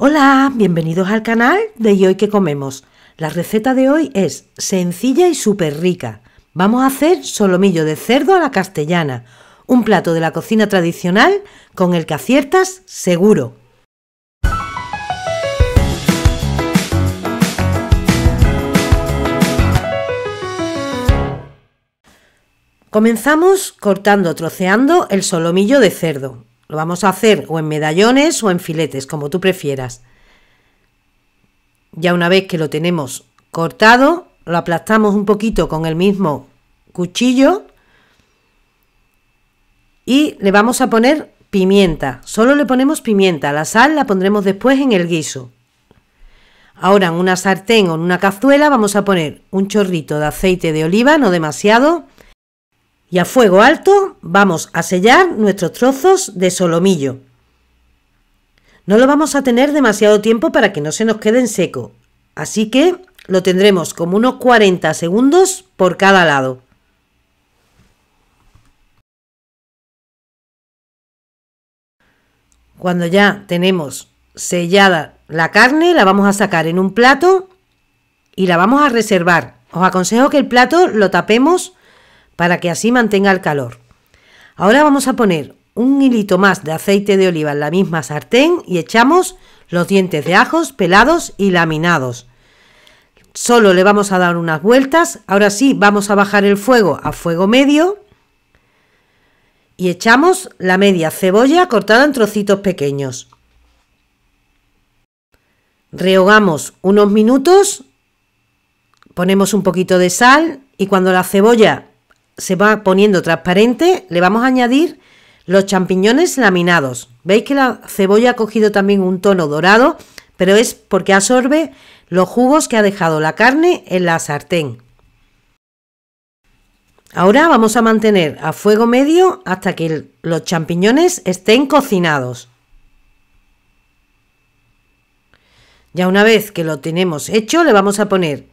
Hola, bienvenidos al canal de hoy que comemos. La receta de hoy es sencilla y súper rica. Vamos a hacer solomillo de cerdo a la castellana, un plato de la cocina tradicional con el que aciertas seguro. Comenzamos cortando, troceando el solomillo de cerdo. Lo vamos a hacer o en medallones o en filetes, como tú prefieras. Ya una vez que lo tenemos cortado, lo aplastamos un poquito con el mismo cuchillo y le vamos a poner pimienta. Solo le ponemos pimienta, la sal la pondremos después en el guiso. Ahora en una sartén o en una cazuela vamos a poner un chorrito de aceite de oliva, no demasiado, y a fuego alto vamos a sellar nuestros trozos de solomillo. No lo vamos a tener demasiado tiempo para que no se nos quede en seco, así que lo tendremos como unos 40 segundos por cada lado. Cuando ya tenemos sellada la carne, la vamos a sacar en un plato y la vamos a reservar. Os aconsejo que el plato lo tapemos para que así mantenga el calor. Ahora vamos a poner un hilito más de aceite de oliva en la misma sartén y echamos los dientes de ajos pelados y laminados. Solo le vamos a dar unas vueltas. Ahora sí, vamos a bajar el fuego a fuego medio y echamos la media cebolla cortada en trocitos pequeños. Rehogamos unos minutos, ponemos un poquito de sal y cuando la cebolla se va poniendo transparente, le vamos a añadir los champiñones laminados. Veis que la cebolla ha cogido también un tono dorado, pero es porque absorbe los jugos que ha dejado la carne en la sartén. Ahora vamos a mantener a fuego medio hasta que los champiñones estén cocinados. Ya una vez que lo tenemos hecho, le vamos a poner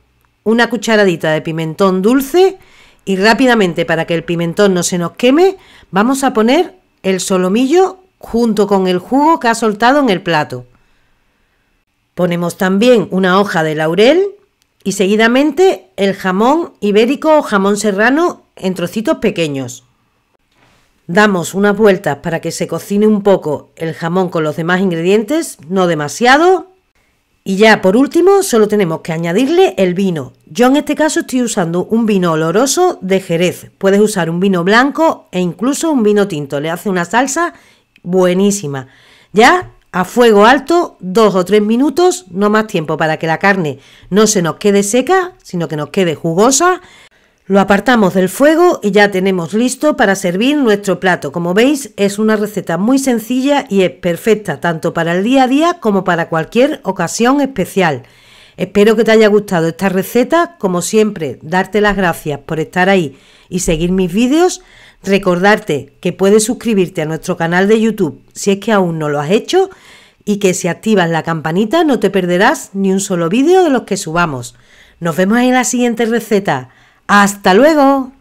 una cucharadita de pimentón dulce y rápidamente para que el pimentón no se nos queme, vamos a poner el solomillo junto con el jugo que ha soltado en el plato. Ponemos también una hoja de laurel y seguidamente el jamón ibérico o jamón serrano en trocitos pequeños. Damos unas vueltas para que se cocine un poco el jamón con los demás ingredientes, no demasiado, y ya por último solo tenemos que añadirle el vino. Yo en este caso estoy usando un vino oloroso de Jerez. Puedes usar un vino blanco e incluso un vino tinto. Le hace una salsa buenísima. Ya a fuego alto, dos o tres minutos, no más tiempo para que la carne no se nos quede seca, sino que nos quede jugosa. Lo apartamos del fuego y ya tenemos listo para servir nuestro plato. Como veis es una receta muy sencilla y es perfecta tanto para el día a día como para cualquier ocasión especial. Espero que te haya gustado esta receta. Como siempre, darte las gracias por estar ahí y seguir mis vídeos. Recordarte que puedes suscribirte a nuestro canal de YouTube si es que aún no lo has hecho y que si activas la campanita no te perderás ni un solo vídeo de los que subamos. Nos vemos en la siguiente receta. ¡Hasta luego!